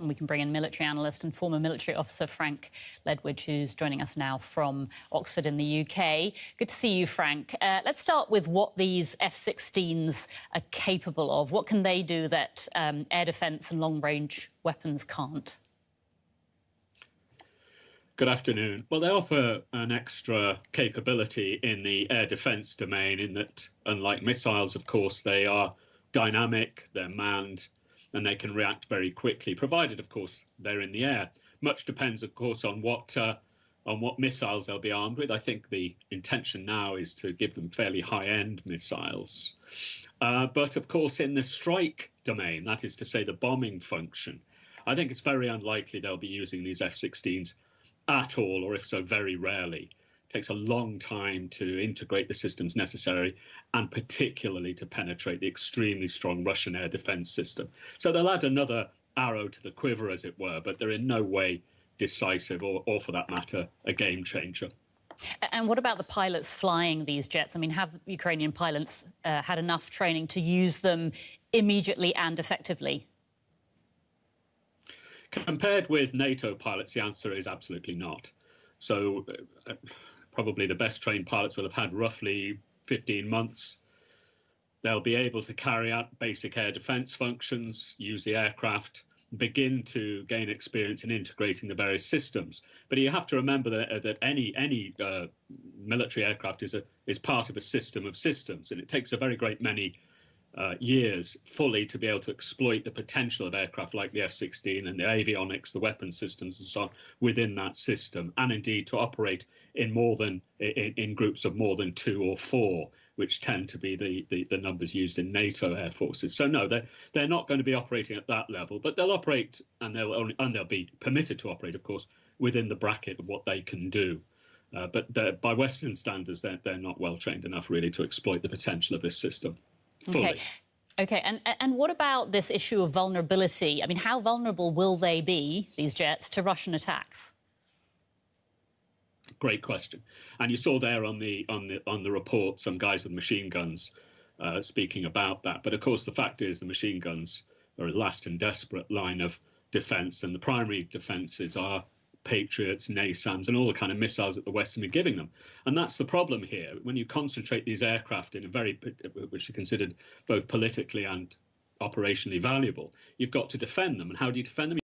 And we can bring in military analyst and former military officer Frank Ledwidge, who's joining us now from Oxford in the UK. Good to see you, Frank. Uh, let's start with what these F 16s are capable of. What can they do that um, air defence and long range weapons can't? Good afternoon. Well, they offer an extra capability in the air defence domain, in that, unlike missiles, of course, they are dynamic, they're manned, and they can react very quickly, provided, of course, they're in the air. Much depends, of course, on what uh, on what missiles they'll be armed with. I think the intention now is to give them fairly high-end missiles. Uh, but of course, in the strike domain, that is to say, the bombing function, I think it's very unlikely they'll be using these F-16s at all, or if so, very rarely takes a long time to integrate the systems necessary and particularly to penetrate the extremely strong Russian air defense system. So they'll add another arrow to the quiver, as it were, but they're in no way decisive or, or for that matter, a game changer. And what about the pilots flying these jets? I mean, have Ukrainian pilots uh, had enough training to use them immediately and effectively? Compared with NATO pilots, the answer is absolutely not. So, uh, probably the best trained pilots will have had roughly 15 months. They'll be able to carry out basic air defense functions, use the aircraft, begin to gain experience in integrating the various systems. But you have to remember that, uh, that any any uh, military aircraft is a is part of a system of systems, and it takes a very great many uh, years fully to be able to exploit the potential of aircraft like the F 16 and the avionics, the weapon systems, and so on within that system, and indeed to operate in more than in, in groups of more than two or four, which tend to be the, the, the, numbers used in NATO air forces. So no, they're they're not going to be operating at that level, but they'll operate and they'll only and they'll be permitted to operate, of course, within the bracket of what they can do. Uh, but by Western standards, they're, they're not well trained enough really to exploit the potential of this system. Fully. Okay. Okay, and and what about this issue of vulnerability? I mean, how vulnerable will they be, these jets, to Russian attacks? Great question. And you saw there on the on the on the report some guys with machine guns uh, speaking about that. But of course, the fact is the machine guns are a last and desperate line of defence, and the primary defences are Patriots, NASAMS, and all the kind of missiles that the West are giving them. And that's the problem here. When you concentrate these aircraft in a very, which are considered both politically and operationally valuable, you've got to defend them. And how do you defend them?